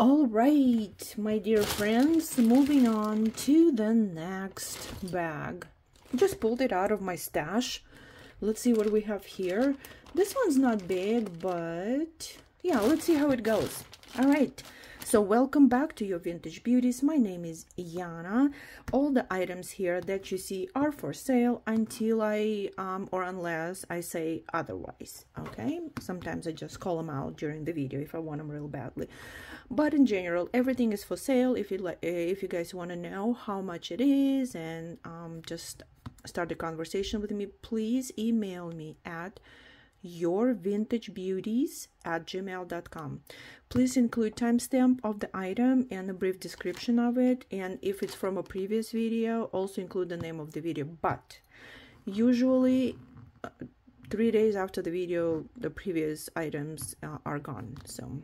All right, my dear friends, moving on to the next bag. Just pulled it out of my stash. Let's see what we have here. This one's not big, but yeah, let's see how it goes. All right, so welcome back to your Vintage Beauties. My name is Yana. All the items here that you see are for sale until I, um, or unless I say otherwise, okay? Sometimes I just call them out during the video if I want them real badly. But in general, everything is for sale. If you like, if you guys want to know how much it is and um, just start a conversation with me, please email me at yourvintagebeauties at gmail.com. Please include timestamp of the item and a brief description of it. And if it's from a previous video, also include the name of the video. But usually uh, three days after the video, the previous items uh, are gone. So,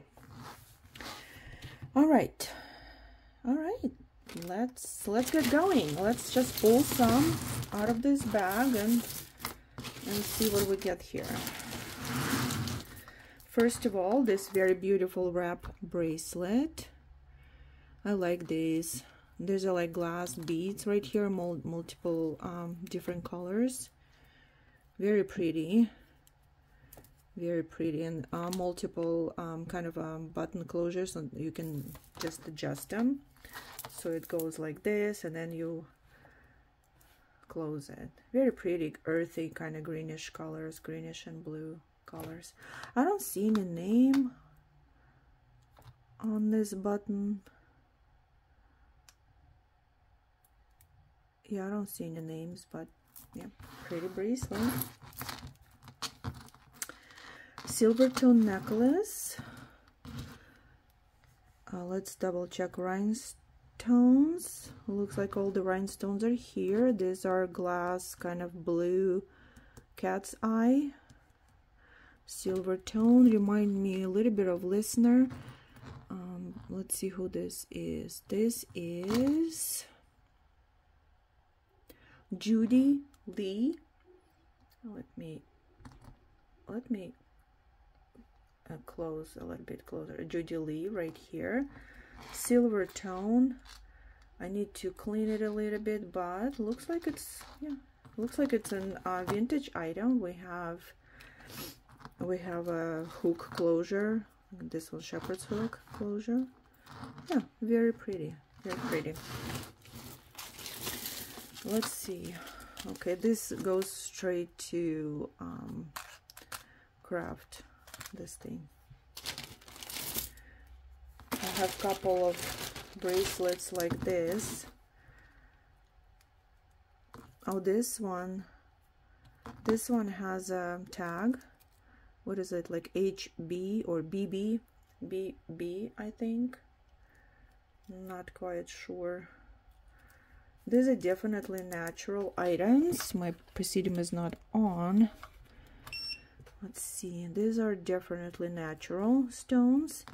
all right, all right. Let's let's get going. Let's just pull some out of this bag and and see what we get here. First of all, this very beautiful wrap bracelet. I like these. These are like glass beads right here, multiple um, different colors. Very pretty. Very pretty and uh, multiple um, kind of um, button closures and you can just adjust them. So it goes like this and then you close it. Very pretty, earthy kind of greenish colors, greenish and blue colors. I don't see any name on this button. Yeah, I don't see any names, but yeah, pretty bracelet. Silver tone necklace. Uh, let's double check rhinestones. Looks like all the rhinestones are here. These are glass, kind of blue cat's eye. Silver tone. Remind me a little bit of Lisner. Um, let's see who this is. This is Judy Lee. Let me let me uh, close a little bit closer. Judy Lee right here silver tone. I need to clean it a little bit but looks like it's yeah looks like it's an uh, vintage item. We have we have a hook closure. This one shepherd's hook closure. Yeah very pretty very pretty. Let's see. Okay this goes straight to um, craft this thing have a couple of bracelets like this. Oh this one. This one has a tag. What is it? Like HB or BB BB I think. Not quite sure. These are definitely natural items. My presidium is not on. Let's see. These are definitely natural stones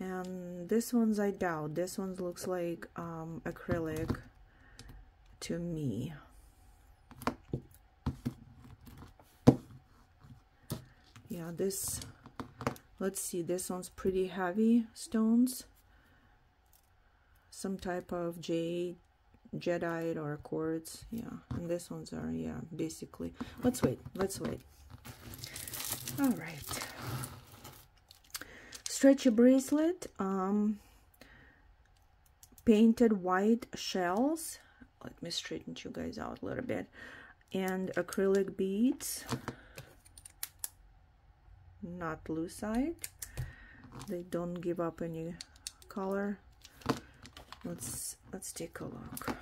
and this one's I doubt. This one looks like um, acrylic to me. Yeah this let's see. This one's pretty heavy stones. Some type of jade jadeite or quartz. Yeah and this ones are yeah basically. Let's wait. Let's wait. All right stretchy bracelet um painted white shells. Let me straighten you guys out a little bit. And acrylic beads. Not lucite they don't give up any color. Let's let's take a look.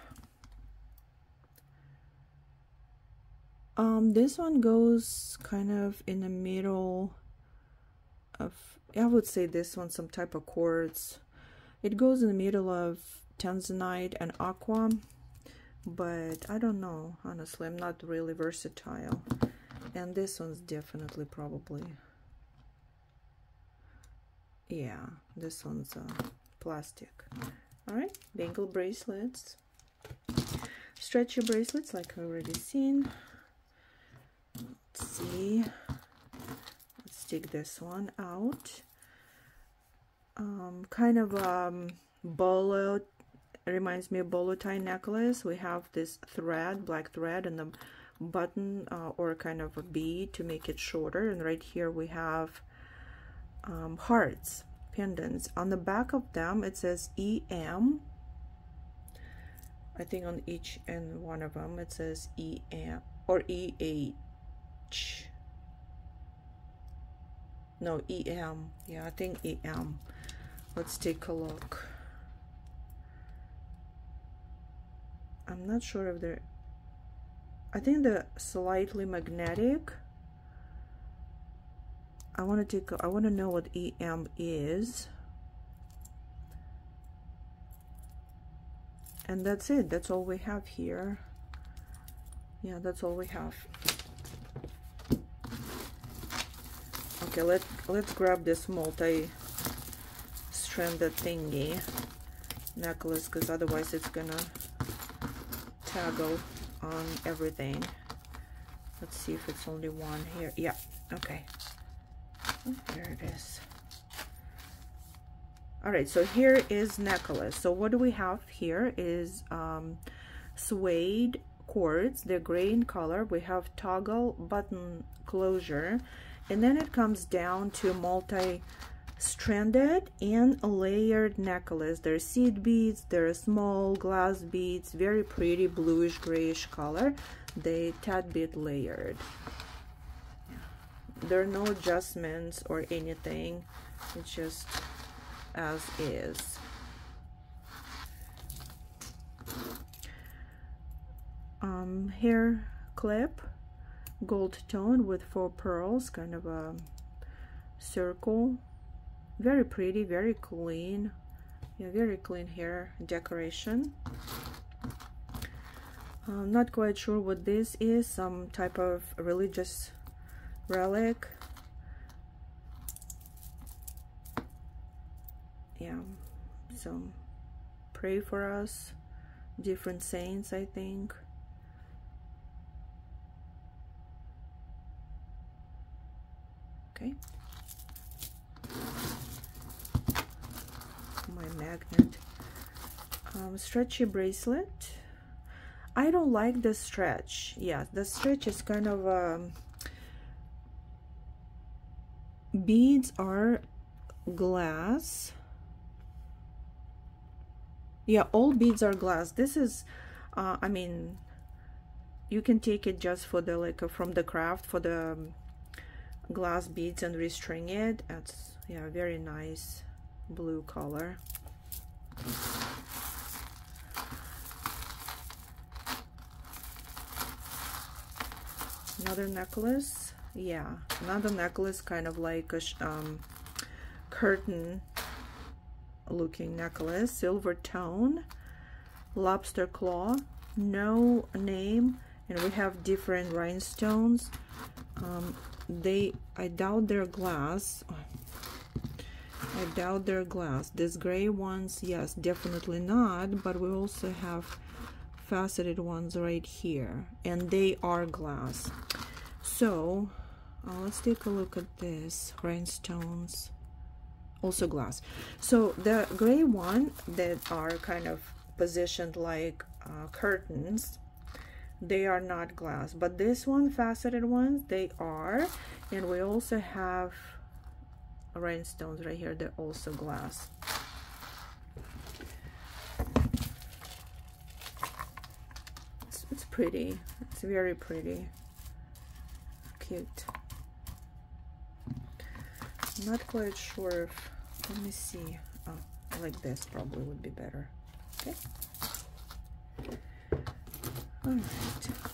Um this one goes kind of in the middle of i would say this one some type of quartz. It goes in the middle of tanzanite and aqua but i don't know honestly. I'm not really versatile. And this one's definitely probably yeah this one's uh, plastic. All right bangle bracelets. Stretchy bracelets like I already seen. Let's see. Let's take this one out um, kind of um, bolo reminds me of bolo tie necklace. We have this thread black thread and the button uh, or kind of a bead to make it shorter. And right here we have um, hearts pendants. On the back of them it says EM I think on each and one of them it says EM or EH no EM yeah I think EM let's take a look. I'm not sure if they're I think they're slightly magnetic. I want to take I want to know what EM is. And that's it that's all we have here. Yeah that's all we have. Okay let let's grab this multi stranded thingy necklace because otherwise it's gonna toggle on everything. Let's see if it's only one here. Yeah okay. Oh, there it is. All right so here is necklace. So what do we have here is um, suede cords. They're gray in color. We have toggle button closure. And then it comes down to multi stranded and layered necklace. There are seed beads there are small glass beads very pretty bluish grayish color. They tad bit layered. There are no adjustments or anything. It's just as is. Um, hair clip gold tone with four pearls kind of a circle very pretty very clean. Yeah very clean hair decoration. I'm not quite sure what this is some type of religious relic. Yeah so pray for us different saints I think. Okay magnet. Um, stretchy bracelet. I don't like the stretch. Yeah the stretch is kind of um, beads are glass. Yeah all beads are glass. This is uh, I mean you can take it just for the like uh, from the craft for the um, glass beads and restring it. It's yeah very nice blue color Another necklace. Yeah, another necklace, kind of like a um, curtain looking necklace. Silver tone, lobster claw, no name, and we have different rhinestones. Um, they, I doubt they're glass. I doubt they're glass. These gray ones, yes, definitely not, but we also have faceted ones right here, and they are glass. So, uh, let's take a look at this. Rhinestones, also glass. So the gray one that are kind of positioned like uh, curtains, they are not glass. But this one, faceted ones, they are. And we also have rhinestones right here they're also glass. It's, it's pretty. It's very pretty. Cute. Not quite sure if let me see. Oh, like this probably would be better. Okay. All right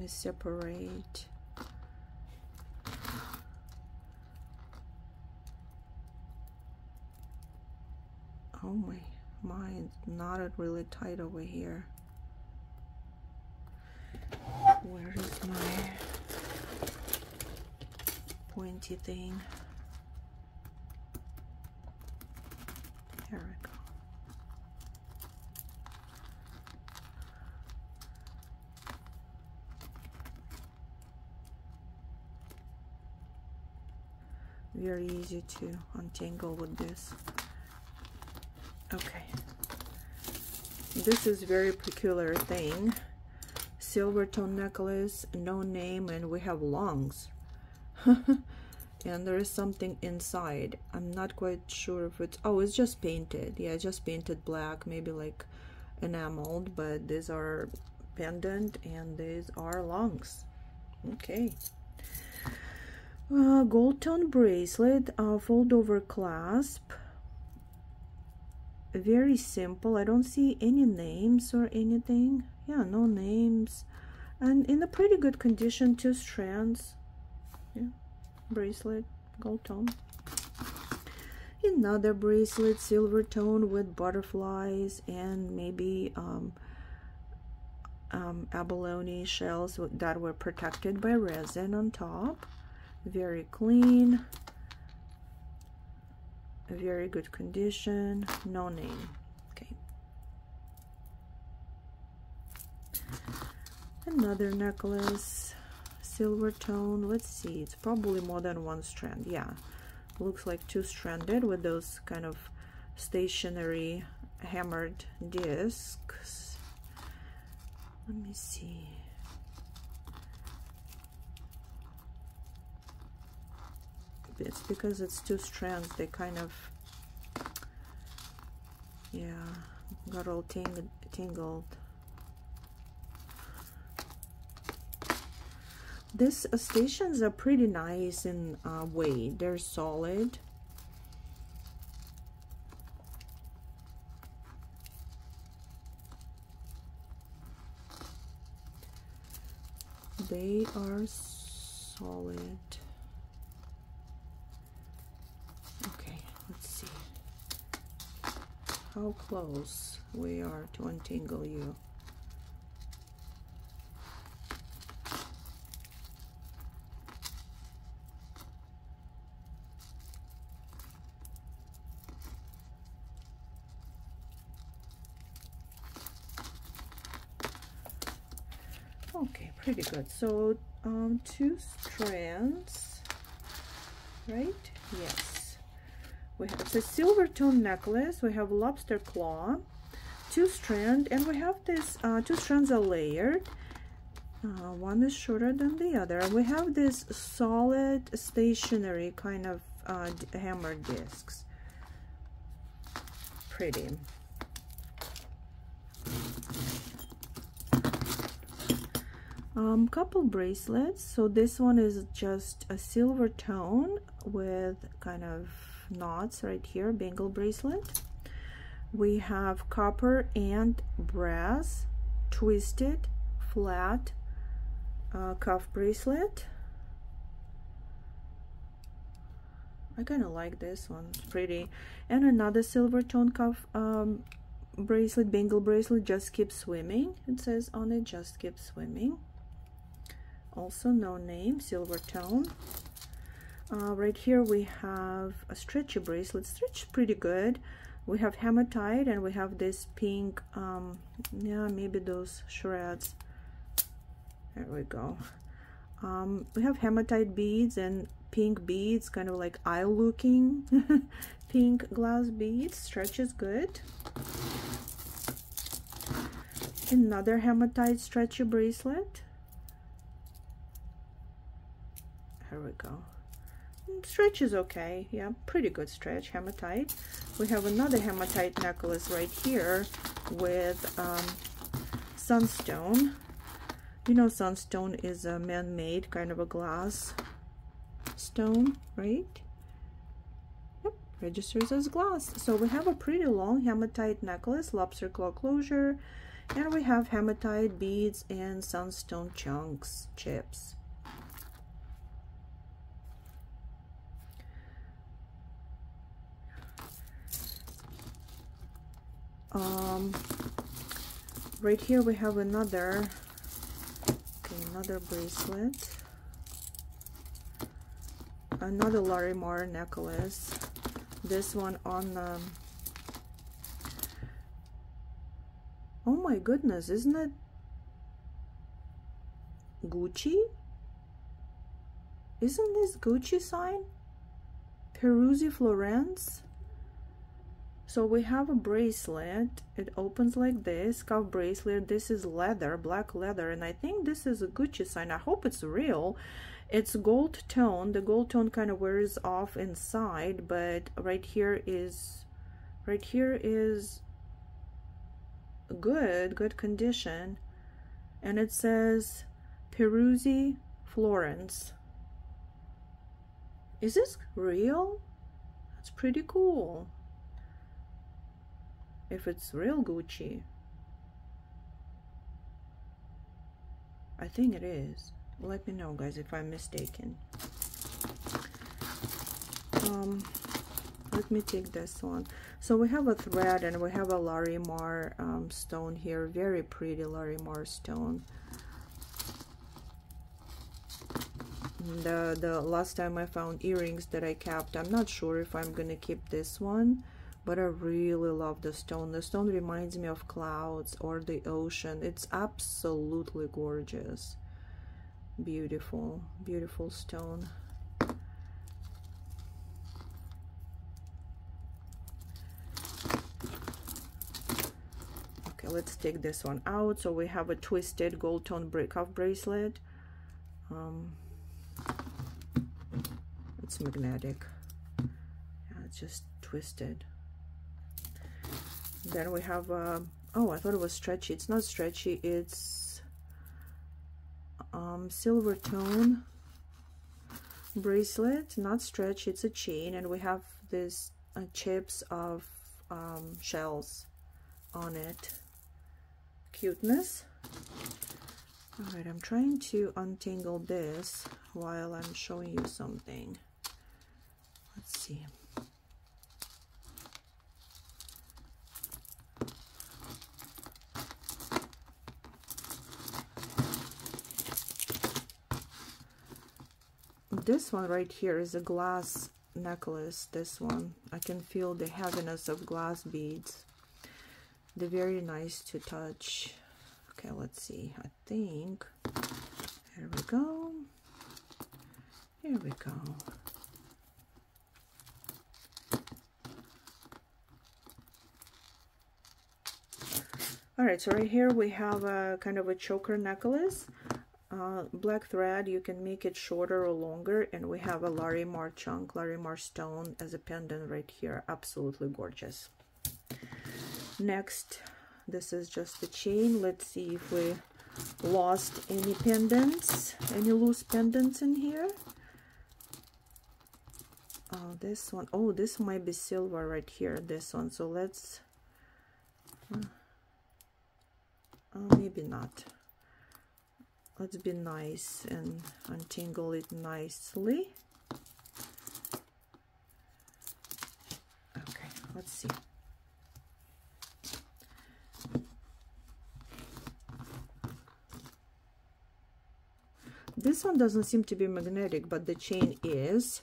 me separate. Oh my mind knotted really tight over here. Where is my pointy thing there we go very easy to untangle with this. Okay. This is very peculiar thing. Silver tone necklace no name and we have lungs. And there is something inside. I'm not quite sure if it's oh it's just painted. Yeah just painted black maybe like enameled but these are pendant and these are lungs. Okay uh, gold tone bracelet uh, fold over clasp. Very simple. I don't see any names or anything. Yeah no names. And in a pretty good condition two strands. Yeah bracelet gold tone. Another bracelet silver tone with butterflies and maybe um, um, abalone shells that were protected by resin on top very clean. Very good condition. No name. Okay. Another necklace. Silver tone. Let's see. It's probably more than one strand. Yeah. Looks like two stranded with those kind of stationary hammered discs. Let me see it's because it's two strands they kind of yeah got all ting tingled These uh, stations are pretty nice in uh, way They're solid. They are solid. Okay, let's see how close we are to untangle you. okay pretty good. So um two strands right? Yes we have it's a silver tone necklace. We have lobster claw two strand and we have this uh, two strands are layered uh, one is shorter than the other. We have this solid stationary kind of uh, hammer discs. Pretty. Um, couple bracelets. So this one is just a silver tone with kind of knots right here bangle bracelet. We have copper and brass twisted flat uh, cuff bracelet. I kind of like this one it's pretty. And another silver tone cuff um, bracelet bangle bracelet just keep swimming it says on it just keep swimming. Also no name silver tone uh, right here we have a stretchy bracelet. Stretch pretty good. We have hematite and we have this pink um yeah maybe those shreds. There we go. Um we have hematite beads and pink beads kind of like eye looking pink glass beads. Stretch is good. Another hematite stretchy bracelet. Here we go stretch is okay. Yeah pretty good stretch hematite we have another hematite necklace right here with um, sunstone. You know sunstone is a man-made kind of a glass stone right? Yep registers as glass. So we have a pretty long hematite necklace lobster claw closure and we have hematite beads and sunstone chunks chips um right here we have another okay another bracelet. Another Larimar necklace. This one on um, oh my goodness isn't it Gucci? Isn't this Gucci sign? Peruzzi Florence. So we have a bracelet. It opens like this, cuff bracelet. This is leather, black leather, and I think this is a Gucci sign. I hope it's real. It's gold tone. The gold tone kind of wears off inside, but right here is, right here is good, good condition. And it says Peruzzi Florence. Is this real? That's pretty cool if it's real Gucci. I think it is. Let me know, guys, if I'm mistaken. Um, let me take this one. So we have a thread and we have a Larimar um, stone here. Very pretty Larimar stone. The, the last time I found earrings that I kept, I'm not sure if I'm gonna keep this one but I really love the stone. The stone reminds me of clouds or the ocean. It's absolutely gorgeous. Beautiful, beautiful stone. Okay, let's take this one out. So we have a twisted gold tone break off bracelet. Um, it's magnetic. Yeah, it's just twisted then we have uh, oh I thought it was stretchy. It's not stretchy. It's um, silver tone bracelet. Not stretch, it's a chain. And we have this uh, chips of um, shells on it. Cuteness. All right I'm trying to untangle this while I'm showing you something. Let's see this one right here is a glass necklace this one. I can feel the heaviness of glass beads. They're very nice to touch. Okay let's see. I think here we go. Here we go. All right so right here we have a kind of a choker necklace uh, black thread you can make it shorter or longer and we have a Larimar chunk Larimar stone as a pendant right here. Absolutely gorgeous. Next this is just the chain. Let's see if we lost any pendants any loose pendants in here. Oh this one oh this might be silver right here this one. So let's uh, uh maybe not let's be nice and untangle it nicely. Okay let's see. This one doesn't seem to be magnetic but the chain is.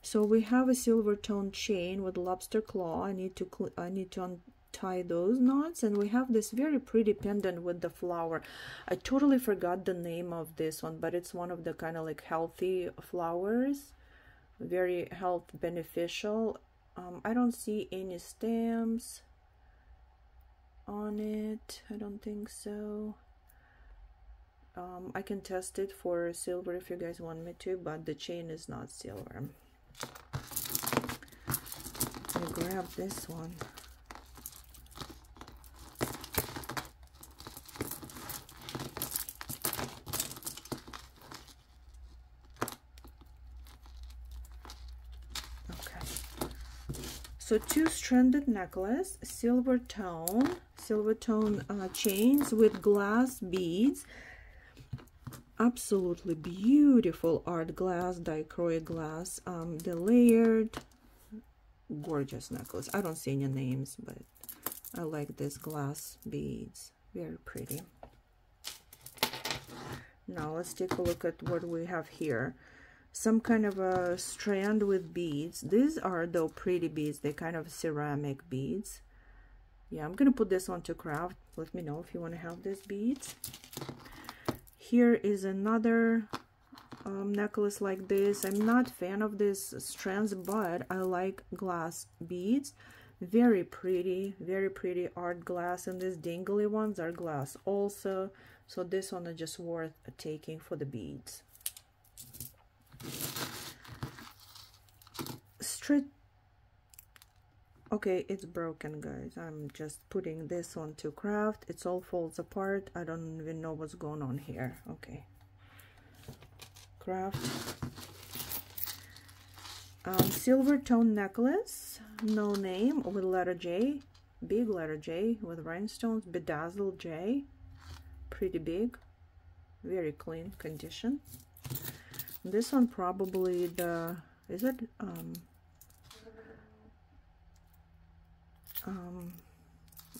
So we have a silver tone chain with lobster claw. I need to i need to tie those knots and we have this very pretty pendant with the flower. I totally forgot the name of this one but it's one of the kind of like healthy flowers. Very health beneficial. Um, i don't see any stems on it. I don't think so. Um, I can test it for silver if you guys want me to, but the chain is not silver. Grab this one. So two stranded necklace, silver tone, silver tone uh, chains with glass beads. Absolutely beautiful art glass, dichroic glass. Um, the layered, gorgeous necklace. I don't see any names, but I like this glass beads. Very pretty. Now let's take a look at what we have here some kind of a strand with beads. These are though pretty beads. They're kind of ceramic beads. Yeah, I'm going to put this one to craft. Let me know if you want to have these beads. Here is another um, necklace like this. I'm not fan of these strands, but I like glass beads. Very pretty, very pretty art glass. And these dangly ones are glass also. So this one is just worth taking for the beads. Straight okay it's broken guys. I'm just putting this one to craft. It's all falls apart. I don't even know what's going on here. Okay. Craft. Um, silver tone necklace. No name. With letter j. Big letter j with rhinestones. Bedazzled j. Pretty big. Very clean condition this one probably the is it um um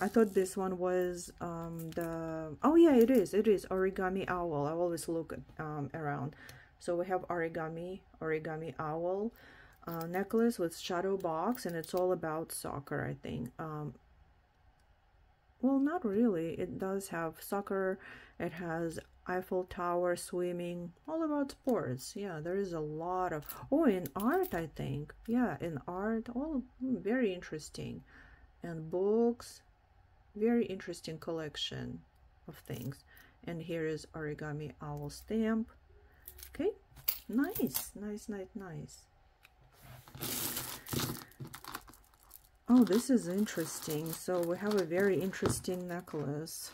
I thought this one was um the oh yeah it is it is origami owl. I always look um around. So we have origami origami owl uh, necklace with shadow box and it's all about soccer I think. Um well not really. It does have soccer. It has Eiffel Tower swimming all about sports. Yeah there is a lot of oh in art I think. Yeah in art all very interesting. And books very interesting collection of things. And here is origami owl stamp. Okay nice nice nice nice. Oh this is interesting. So we have a very interesting necklace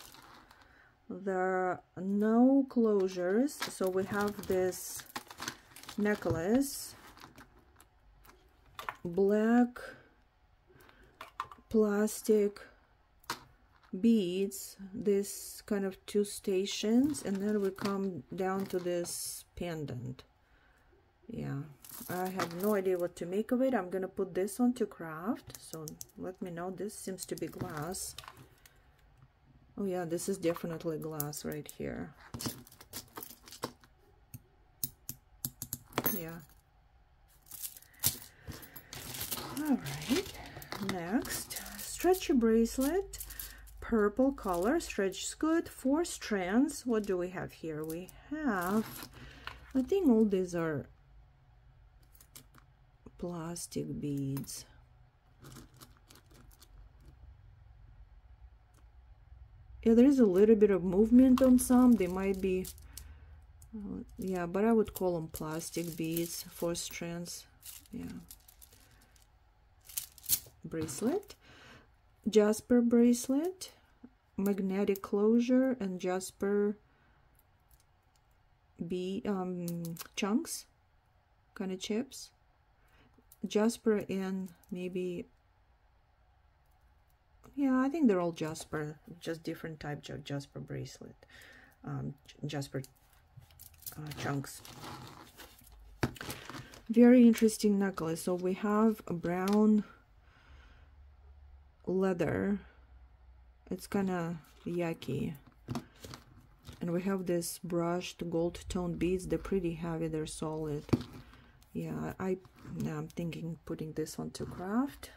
there are no closures. So we have this necklace. Black plastic beads. This kind of two stations. And then we come down to this pendant. Yeah. I have no idea what to make of it. I'm gonna put this on to craft. So let me know. This seems to be glass oh yeah this is definitely glass right here. Yeah. All right. Next stretchy bracelet. Purple color stretch good. Four strands. What do we have here? We have i think all these are plastic beads yeah there is a little bit of movement on some. They might be uh, yeah but i would call them plastic beads four strands yeah. Bracelet jasper bracelet magnetic closure and jasper b um chunks kind of chips. Jasper and maybe yeah i think they're all jasper just different types of jasper bracelet um jasper uh, chunks. Very interesting necklace. So we have a brown leather. It's kind of yucky. And we have this brushed gold tone beads. They're pretty heavy. They're solid. Yeah i i'm thinking putting this one to craft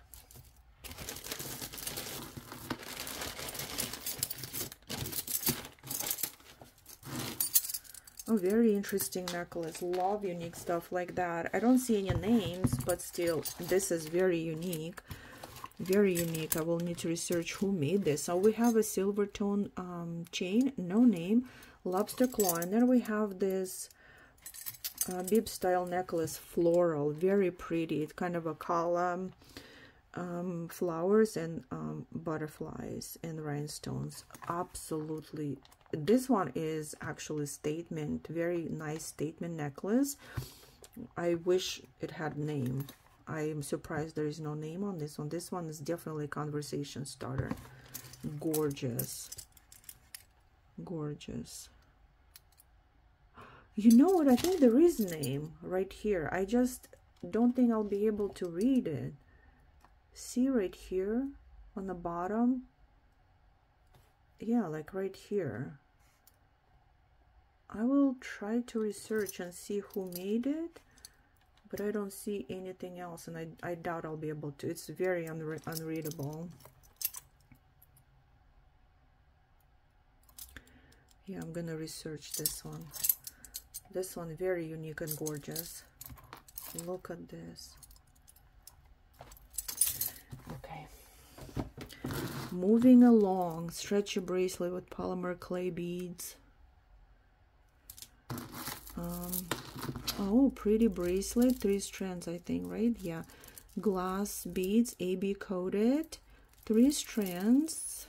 Oh, very interesting necklace. Love unique stuff like that. I don't see any names, but still, this is very unique. Very unique. I will need to research who made this. So we have a silver tone um, chain no name lobster claw and then we have this uh, bib style necklace floral very pretty. It's kind of a column um, flowers and um, butterflies and rhinestones. Absolutely this one is actually statement very nice statement necklace i wish it had name I am surprised there is no name on this one. This one is definitely conversation starter. Gorgeous. Gorgeous. You know what? I think there is name right here. I just don't think I'll be able to read it. See right here on the bottom? Yeah, like right here. I will try to research and see who made it but I don't see anything else and I, I doubt I'll be able to. It's very unre unreadable. Yeah, I'm gonna research this one. This one very unique and gorgeous. Look at this. Okay. Moving along, stretchy bracelet with polymer clay beads. Um, oh, pretty bracelet, three strands, I think, right? Yeah. Glass beads, AB coated, three strands,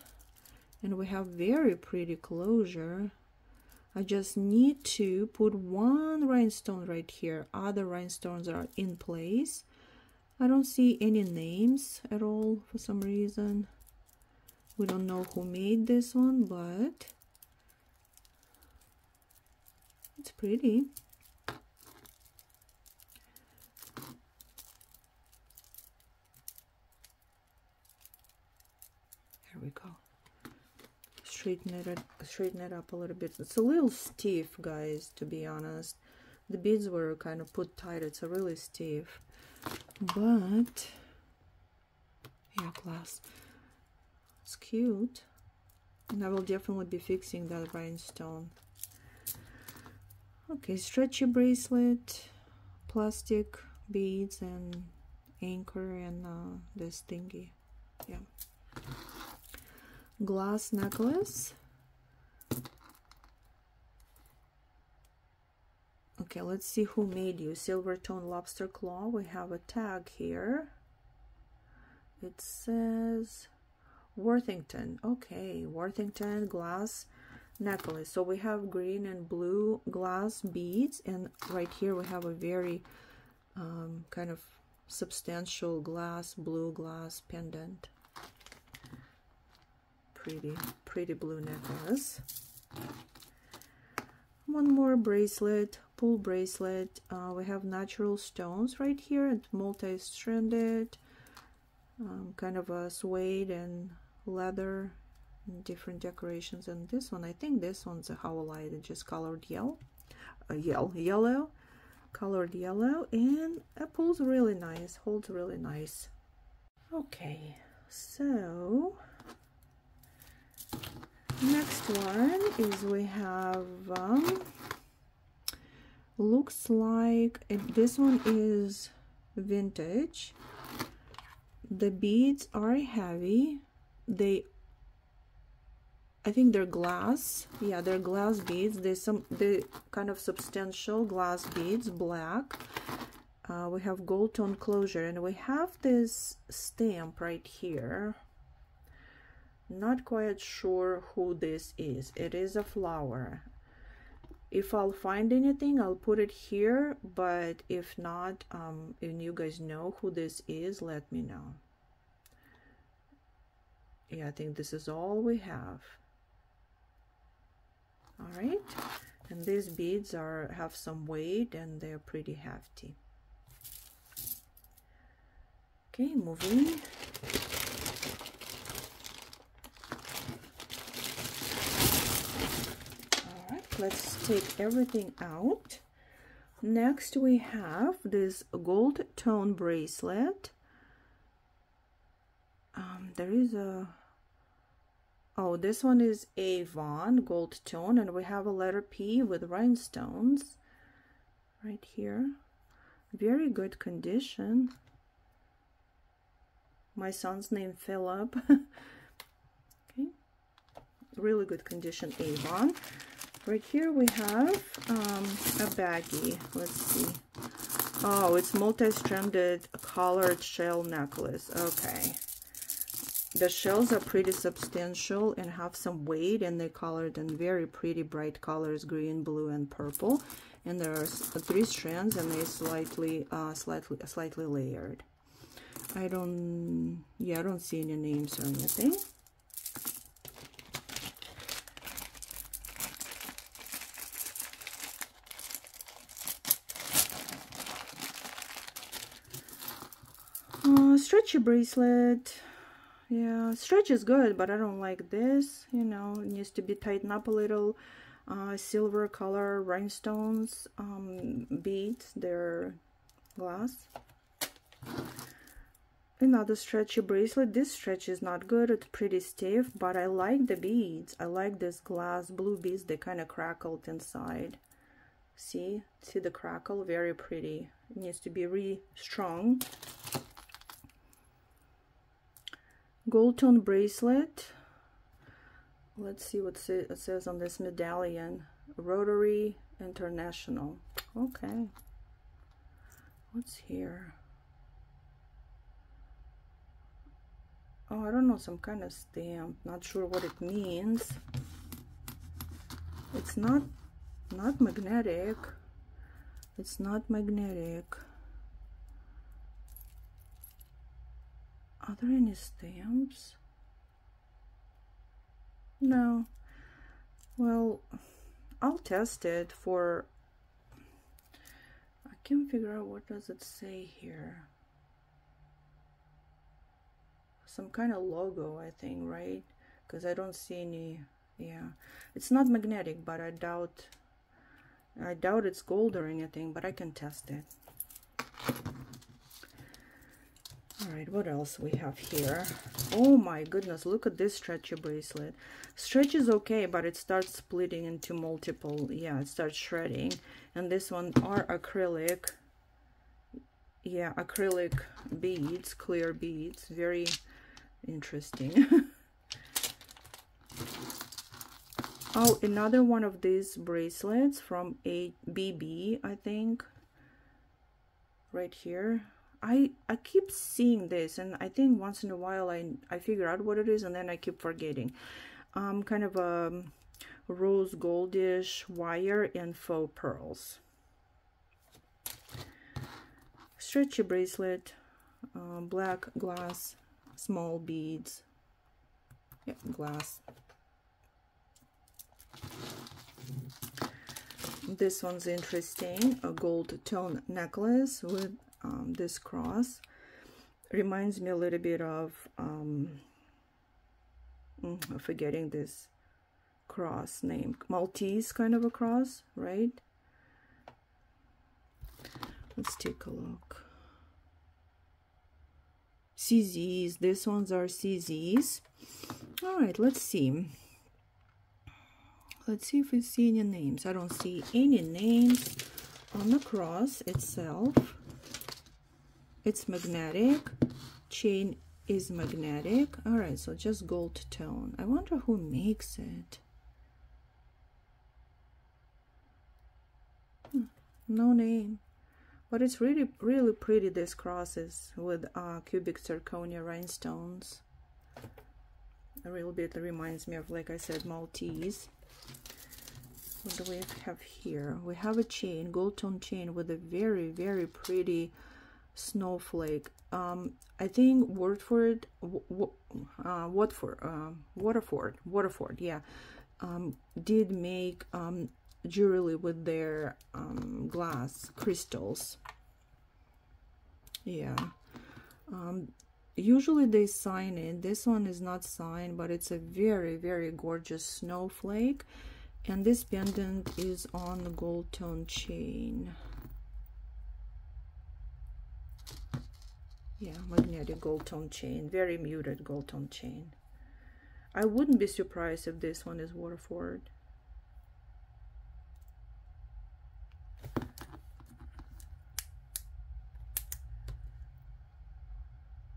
and we have very pretty closure. I just need to put one rhinestone right here. Other rhinestones are in place. I don't see any names at all for some reason. We don't know who made this one, but it's pretty. Here we go. Straighten it straighten it up a little bit. It's a little stiff guys to be honest. The beads were kind of put tight. It's a really stiff. But yeah glass. It's cute. And I will definitely be fixing that rhinestone okay stretchy bracelet plastic beads and anchor and uh, this thingy yeah glass necklace. Okay, let's see who made you. Silver tone lobster claw. We have a tag here. It says Worthington. Okay, Worthington glass necklace. So we have green and blue glass beads. And right here we have a very um, kind of substantial glass, blue glass pendant pretty, pretty blue necklace. One more bracelet, pull bracelet. Uh, we have natural stones right here and multi-stranded, um, kind of a suede and leather, different decorations. And this one, I think this one's a howlite, just colored yellow, uh, yellow, yellow, colored yellow, and it pulls really nice, holds really nice. Okay, so next one is we have um, looks like this one is vintage the beads are heavy they I think they're glass. Yeah they're glass beads. There's some the kind of substantial glass beads black. Uh, we have gold tone closure and we have this stamp right here. Not quite sure who this is. It is a flower. If I'll find anything I'll put it here but if not um, and you guys know who this is let me know. Yeah I think this is all we have all right. And these beads are have some weight and they're pretty hefty. Okay moving. Alright, let's take everything out. Next we have this gold tone bracelet. Um, there is a oh this one is Avon gold tone and we have a letter P with rhinestones right here. Very good condition. My son's name Philip. Okay. Really good condition Avon. Right here we have um, a baggie. Let's see. Oh it's multi-stranded colored shell necklace. Okay the shells are pretty substantial and have some weight and they're colored in very pretty bright colors green blue and purple. And there are three strands and they're slightly uh, slightly slightly layered. I don't yeah I don't see any names or anything. Stretchy bracelet yeah stretch is good but i don't like this you know it needs to be tightened up a little. Uh, silver color rhinestones um, beads they're glass. Another stretchy bracelet this stretch is not good it's pretty stiff but i like the beads. I like this glass blue beads they kind of crackled inside. See see the crackle? Very pretty. It needs to be really strong gold tone bracelet. Let's see what it says on this medallion. Rotary international. Okay. What's here? Oh I don't know some kind of stamp. Not sure what it means. It's not not magnetic. It's not magnetic are there any stamps? No. Well I'll test it for I can't figure out what does it say here. Some kind of logo I think right? Because I don't see any yeah. It's not magnetic but I doubt I doubt it's gold or anything but I can test it all right what else we have here? Oh my goodness look at this stretchy bracelet. Stretch is okay but it starts splitting into multiple yeah it starts shredding. And this one are acrylic yeah acrylic beads clear beads very interesting. Oh another one of these bracelets from a bb i think right here i i keep seeing this and i think once in a while i i figure out what it is and then i keep forgetting. Um kind of a rose goldish wire and faux pearls. Stretchy bracelet uh, black glass small beads. Yeah glass. This one's interesting a gold tone necklace with um, this cross reminds me a little bit of um, mm, forgetting this cross name. Maltese kind of a cross right? Let's take a look. CZs these ones are CZs all right let's see. Let's see if we see any names. I don't see any names on the cross itself it's magnetic. Chain is magnetic. All right so just gold tone. I wonder who makes it. Hmm, no name. But it's really really pretty this crosses with uh, cubic zirconia rhinestones. A little bit reminds me of like i said maltese. What do we have here? We have a chain gold tone chain with a very very pretty snowflake. Um i think Watford uh Watford uh, Waterford Waterford yeah um did make um jewelry with their um glass crystals. Yeah. Um usually they sign it. This one is not signed but it's a very very gorgeous snowflake. And this pendant is on the gold tone chain yeah magnetic gold tone chain very muted gold tone chain. I wouldn't be surprised if this one is Waterford.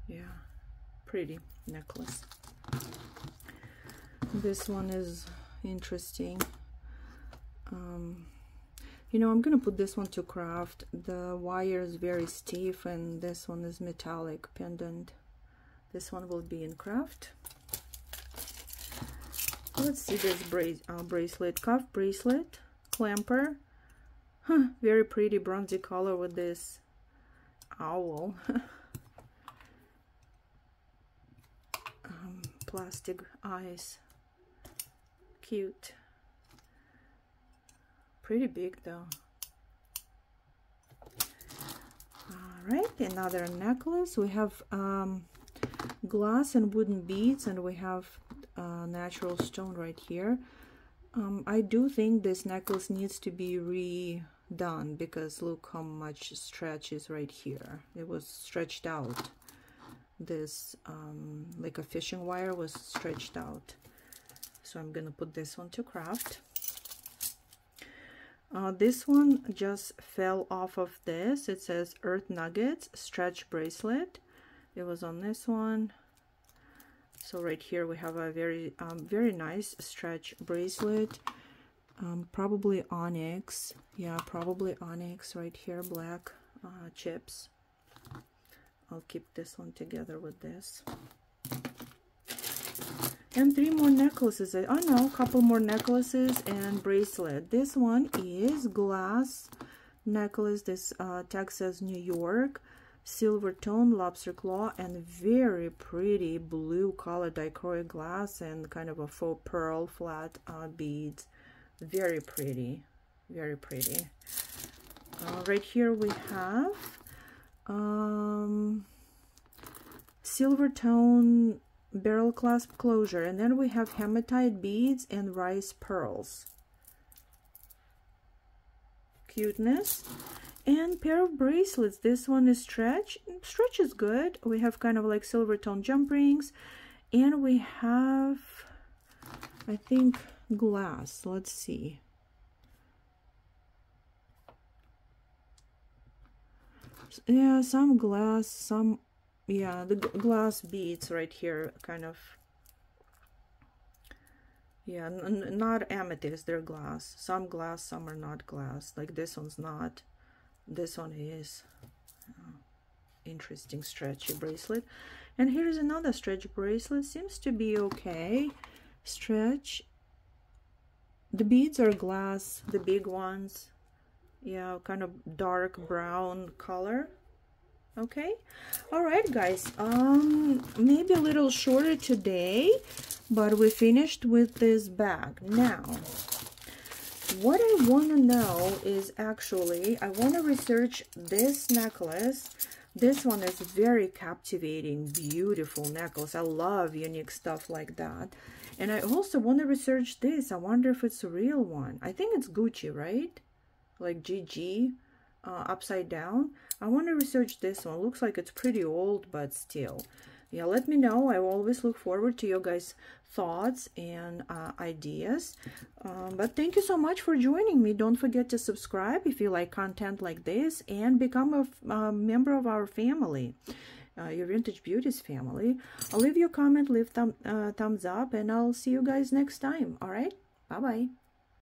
Yeah pretty necklace. This one is interesting. Um, you know I'm gonna put this one to craft. The wire is very stiff and this one is metallic pendant. This one will be in craft. Let's see this uh, bracelet. Cuff bracelet clamper. Huh, very pretty bronzy color with this owl. Um, plastic eyes. Cute pretty big though. All right another necklace. We have um, glass and wooden beads and we have uh, natural stone right here. Um, I do think this necklace needs to be redone because look how much stretch is right here. It was stretched out. This um, like a fishing wire was stretched out. So I'm gonna put this one to craft Uh, this one just fell off of this. It says Earth Nuggets stretch bracelet. It was on this one. So right here we have a very, um, very nice stretch bracelet. Um, probably onyx. Yeah, probably onyx right here, black uh, chips. I'll keep this one together with this. And three more necklaces. I know, a couple more necklaces and bracelet. This one is glass necklace. This uh, Texas, New York. Silver tone, lobster claw, and very pretty blue color dichroic glass and kind of a faux pearl flat uh, beads. Very pretty. Very pretty. Uh, right here we have um, silver tone barrel clasp closure and then we have hematite beads and rice pearls. Cuteness. And pair of bracelets. This one is stretch. Stretch is good. We have kind of like silver tone jump rings. And we have i think glass. Let's see. Yeah some glass some yeah the glass beads right here kind of. Yeah not amethyst they're glass. Some glass some are not glass. Like this one's not. This one is oh, interesting stretchy bracelet. And here's another stretch bracelet. Seems to be okay. Stretch. The beads are glass the big ones. Yeah kind of dark brown color okay. All right guys. Um maybe a little shorter today but we finished with this bag. Now what I want to know is actually I want to research this necklace. This one is very captivating beautiful necklace. I love unique stuff like that. And I also want to research this. I wonder if it's a real one. I think it's Gucci right? Like GG uh, upside down. I want to research this one. Looks like it's pretty old, but still. Yeah, let me know. I always look forward to your guys' thoughts and uh, ideas. Um, but thank you so much for joining me. Don't forget to subscribe if you like content like this and become a, a member of our family. Uh, your Vintage Beauties family. I'll leave you a comment, leave thumb, uh, thumbs up, and I'll see you guys next time. All right? Bye-bye.